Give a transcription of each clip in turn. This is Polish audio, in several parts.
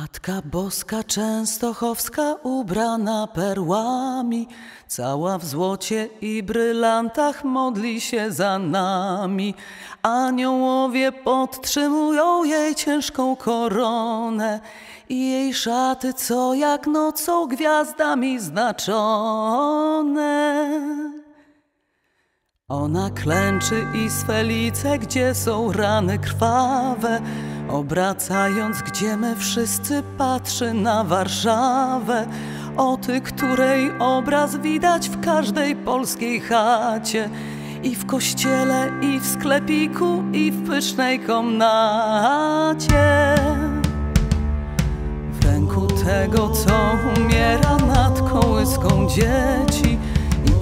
Matka Boska Częstochowska ubrana perłami, cała w złocie i brylantach modli się za nami. Aniołowie podtrzymują jej ciężką koronę i jej szaty, co jak nocą gwiazdami znaczone. Ona klęczy i swe lice, gdzie są rany krwawe, obracając, gdzie my wszyscy patrzy na Warszawę, o ty, której obraz widać w każdej polskiej chacie, i w kościele, i w sklepiku, i w pysznej komnacie. W ręku tego, co umiera nad kołyską dzieci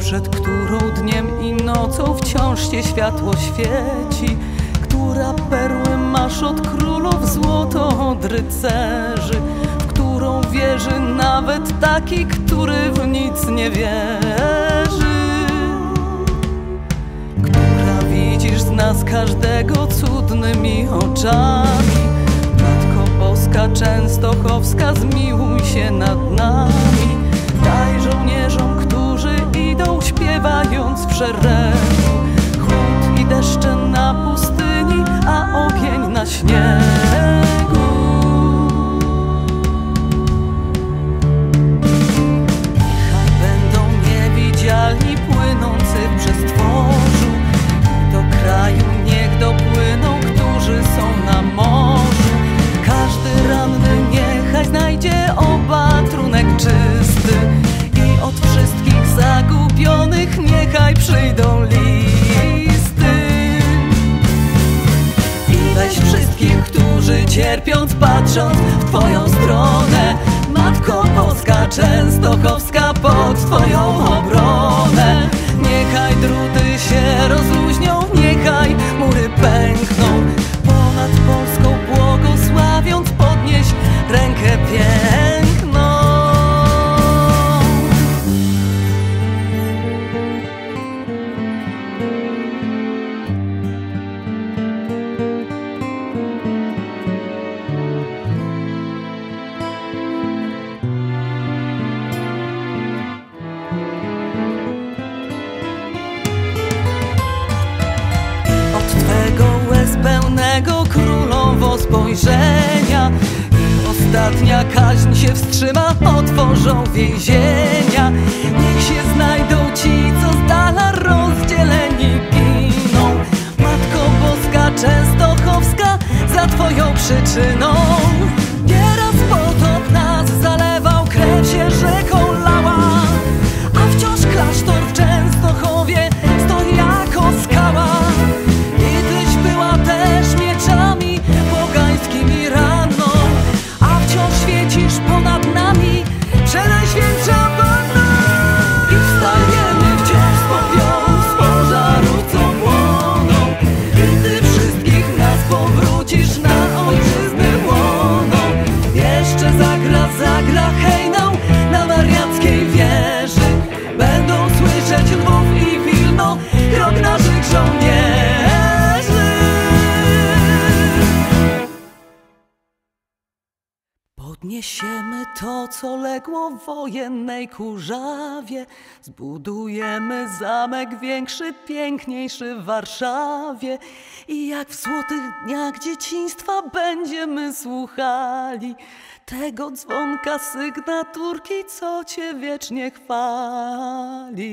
przed którą dniem i nocą wciąż się światło świeci, która perły masz od królów, złoto od rycerzy, w którą wierzy nawet taki, który w nic nie wierzy. Która widzisz z nas każdego cudnymi oczami, Matko Boska Częstochowska, zmiłuj się nad szeregu Chłód i deszcze na pustyni, a ogień na śniegu. Niechaj będą niewidzialni płynący w przestworzu. I do kraju niech dopłyną, którzy są na morzu. Każdy ranny niechaj znajdzie opatrunek czysty przyjdą listy. I weź wszystkich, którzy cierpiąc patrząc w Twoją stronę. Matko Boska Częstochowska pod Twoją kaźń się wstrzyma, otworzą więzienia. Niech się znajdą Podniesiemy to, co legło w wojennej kurzawie. Zbudujemy zamek większy, piękniejszy w Warszawie. I jak w złotych dniach dzieciństwa będziemy słuchali tego dzwonka sygnaturki, co cię wiecznie chwali.